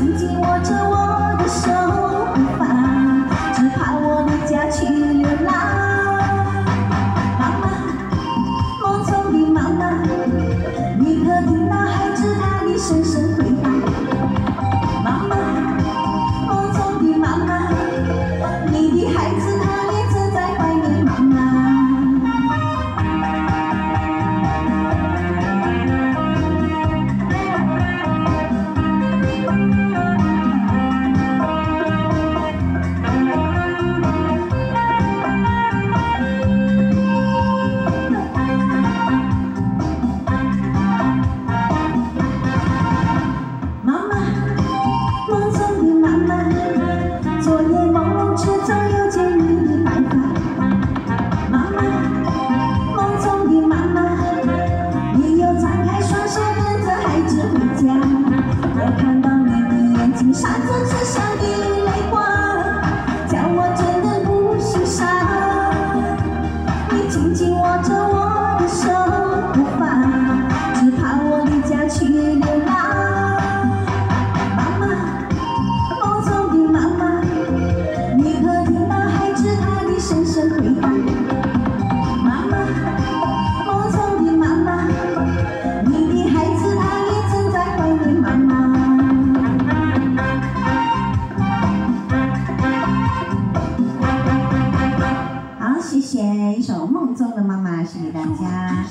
紧紧握着闪着慈祥的泪光，叫我真的不心伤？你紧紧握着我的手不放，只怕我离家去流浪。妈妈，梦中的妈妈，你可听到孩子他的声声回答？妈妈，梦中的妈妈，你的孩子他也正在怀念妈妈。首《梦中的妈妈》，送给大家。